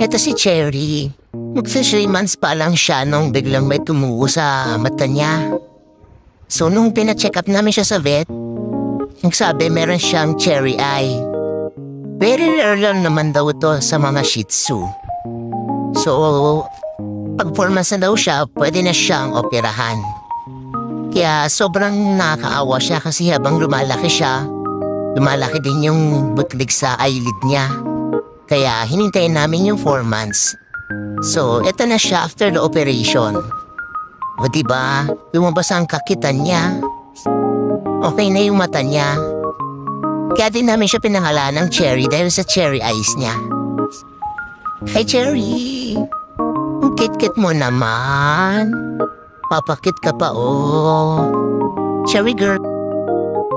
Eto si Cherry. Magsa three months pa lang siya nung biglang may tumugo sa mata niya. So nung pina-check up namin siya sa vet, nagsabi meron siyang cherry eye. Very rare lang naman daw ito sa mga shih tzu. So, pag four months na daw siya, pwede na siyang operahan. Kaya sobrang nakakaawa siya kasi habang lumalaki siya, lumalaki din yung butlig sa eyelid niya. Kaya hinintayin namin yung 4 months. So, eto na siya after the operation. O diba, lumabas ang kakitan niya. Okay na yung mata niya. Kaya din namin siya pinangalan ng Cherry dahil sa cherry eyes niya. Hey Cherry! Ang kit-kit mo naman. Papakit ka pa oh. Cherry girl.